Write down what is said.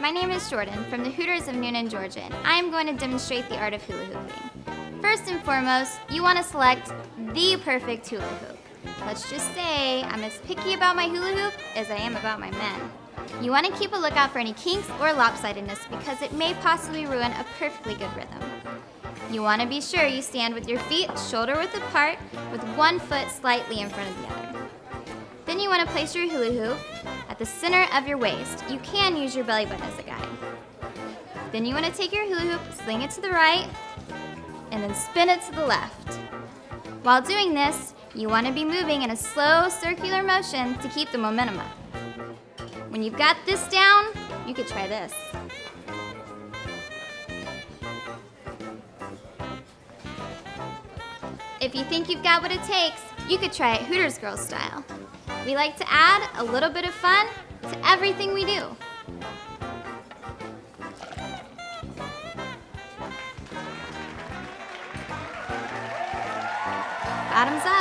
my name is Jordan from the Hooters of Newnan, Georgia, and I am going to demonstrate the art of hula hooping. First and foremost, you want to select the perfect hula hoop. Let's just say I'm as picky about my hula hoop as I am about my men. You want to keep a lookout for any kinks or lopsidedness because it may possibly ruin a perfectly good rhythm. You want to be sure you stand with your feet shoulder width apart with one foot slightly in front of the other. Then you want to place your hula hoop at the center of your waist. You can use your belly button as a guide. Then you want to take your hula hoop, sling it to the right, and then spin it to the left. While doing this, you want to be moving in a slow circular motion to keep the momentum up. When you've got this down, you could try this. If you think you've got what it takes, you could try it Hooters Girls style. We like to add a little bit of fun to everything we do. Bottoms up.